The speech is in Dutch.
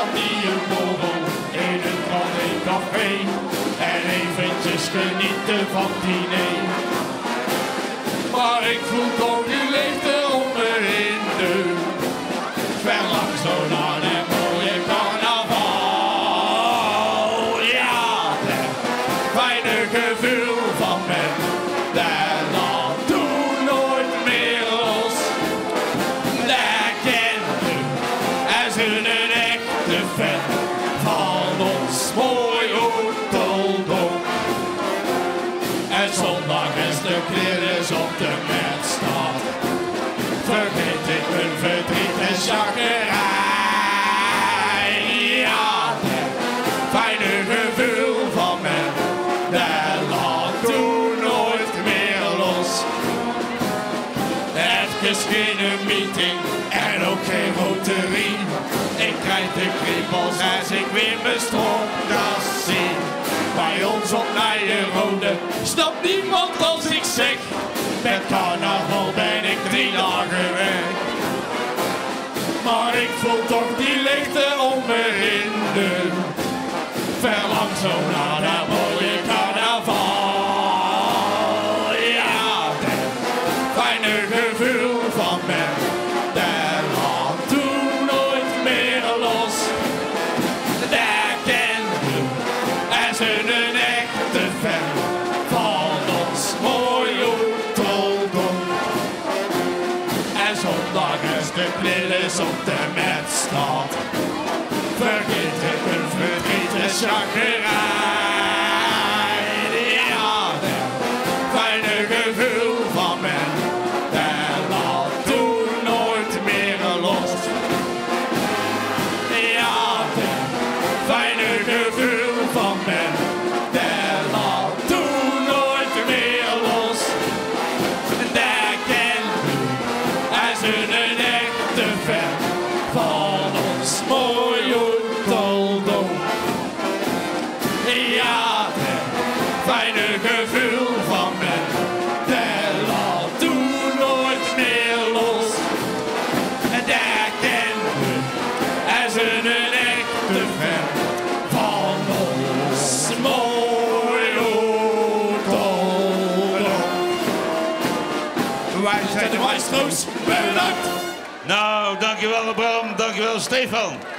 had hij borrel in het café. En eventjes genieten van diner. Maar ik voel toch, nu leeft onderin. in de. Verlang zo naar een mooie carnaval. Ja, het fijne gevoel van men. En zondag is de op de met staat. Vergeet ik mijn verdriet en chaggerij. Ja, het fijne gevoel van me, dat laat toen nooit meer los. Even geen meeting en ook geen roterie. Ik krijg de kriebels als ik weer mijn stropdas zie. Bij ons op Nijenrode snapt niemand als ik zeg. Met carnaval ben ik drie dagen weg. Maar ik voel toch die leegte om me de Verlang zo naar dat de klilles op de metstad. Vergeet ik een verdriet en chaggerij. Ja, het fijne gevoel van men, dat laat toen nooit meer los. Ja, het fijne gevoel van men, fijne gevoel van dat laat toen nooit meer los. En dat kent u als een echte fan van ons mooie Oeteldonk. Wij zijn de maestro's, bedankt! Nou, dankjewel Bram, dankjewel Stefan.